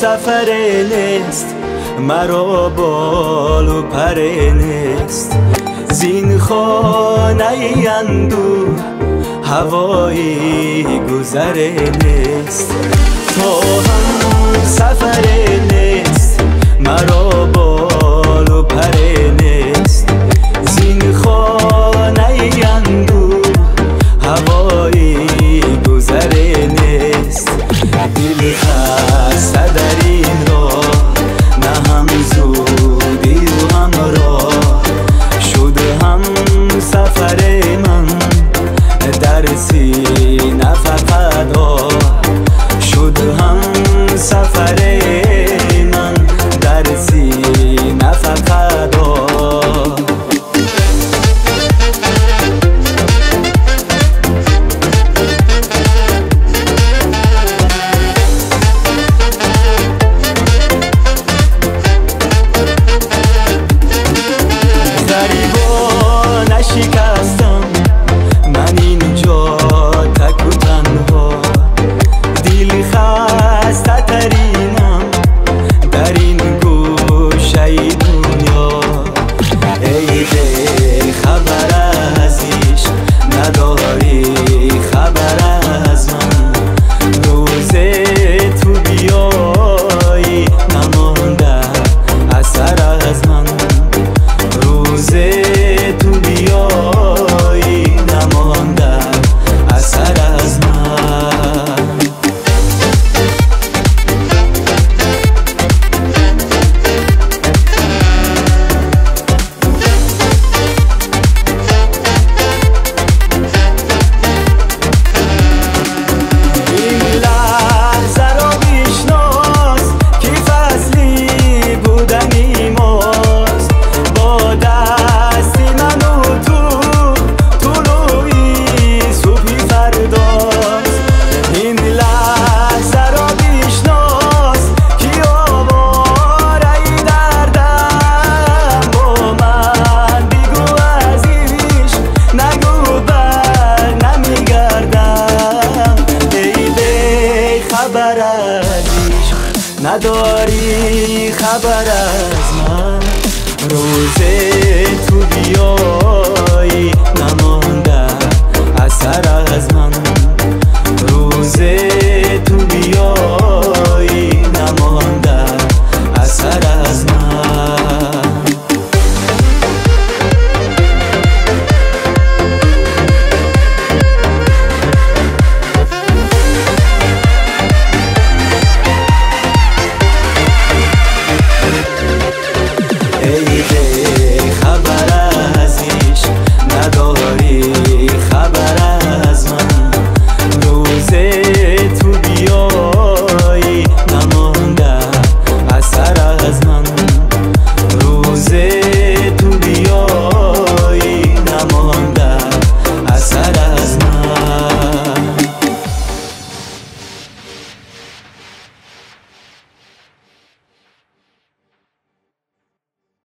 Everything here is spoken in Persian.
سفر نیست، مرا بال و پر نیست، زین خانه اندو هوایی گذر نیست، تا هم سفر نداری خبر از من. روزه تو بیا